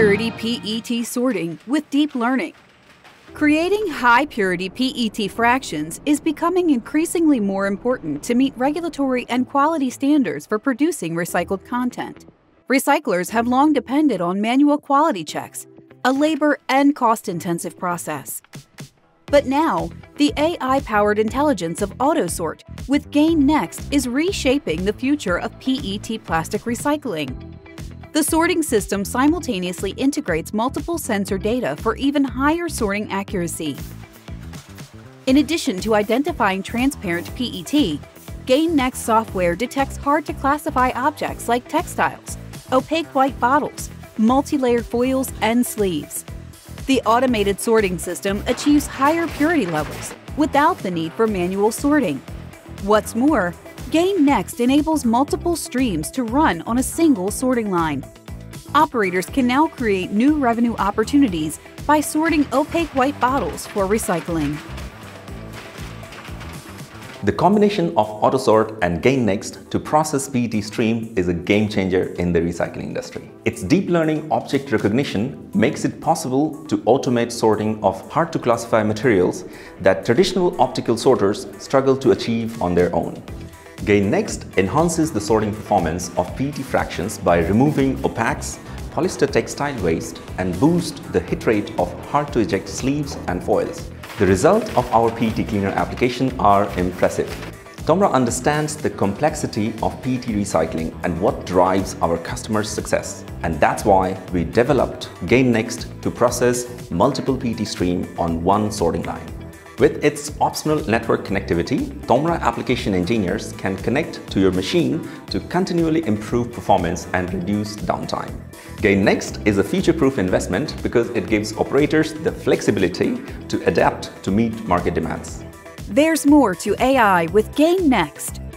purity PET sorting with deep learning. Creating high purity PET fractions is becoming increasingly more important to meet regulatory and quality standards for producing recycled content. Recyclers have long depended on manual quality checks, a labor and cost intensive process. But now, the AI powered intelligence of AutoSort with GainNext is reshaping the future of PET plastic recycling. The sorting system simultaneously integrates multiple sensor data for even higher sorting accuracy. In addition to identifying transparent PET, GainNext software detects hard to classify objects like textiles, opaque white bottles, multi-layered foils, and sleeves. The automated sorting system achieves higher purity levels without the need for manual sorting. What's more, GainNext enables multiple streams to run on a single sorting line. Operators can now create new revenue opportunities by sorting opaque white bottles for recycling. The combination of AutoSort and GainNext to process PET stream is a game changer in the recycling industry. Its deep learning object recognition makes it possible to automate sorting of hard to classify materials that traditional optical sorters struggle to achieve on their own. GainNext enhances the sorting performance of PET fractions by removing opaques, polyester textile waste and boost the hit rate of hard-to-eject sleeves and foils. The result of our PET cleaner application are impressive. Tomra understands the complexity of PET recycling and what drives our customers' success. And that's why we developed GainNext to process multiple PET stream on one sorting line. With its optional network connectivity, Tomra application engineers can connect to your machine to continually improve performance and reduce downtime. GainNext is a future-proof investment because it gives operators the flexibility to adapt to meet market demands. There's more to AI with GainNext.